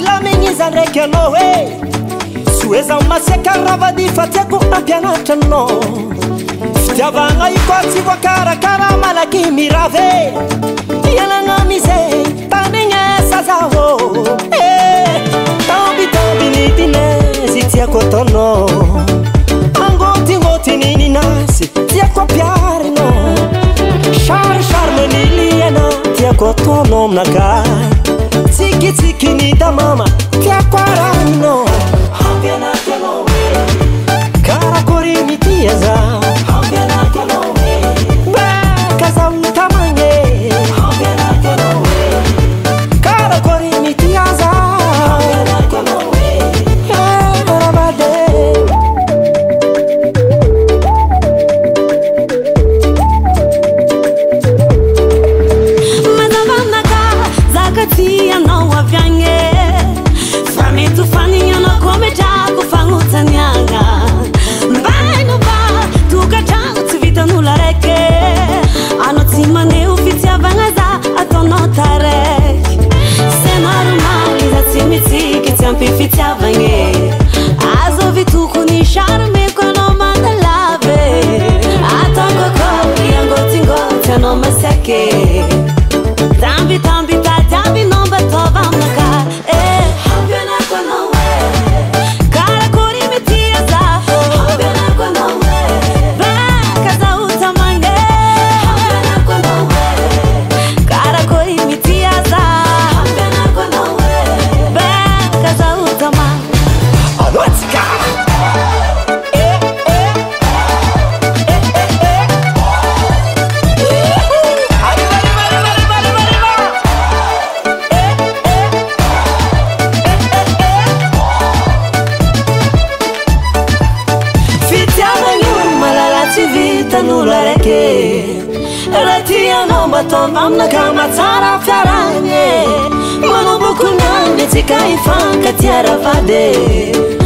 lamigny iza ndraiky anao eh. hoe syeza masiakaravady fa tiako ampianatrana fitiavagna io ko atsivoakarakarah malaky mirave iananamiza tamignesa zaô eh. taombitabini dinezy tiako ataona angôtigôtini ninasy tiako piarina sarysarymaniliana tiako atanaoa 月にいたまま ke tambi tambi ngamatarafara 我 abukuna 你 tikaifaktiarafade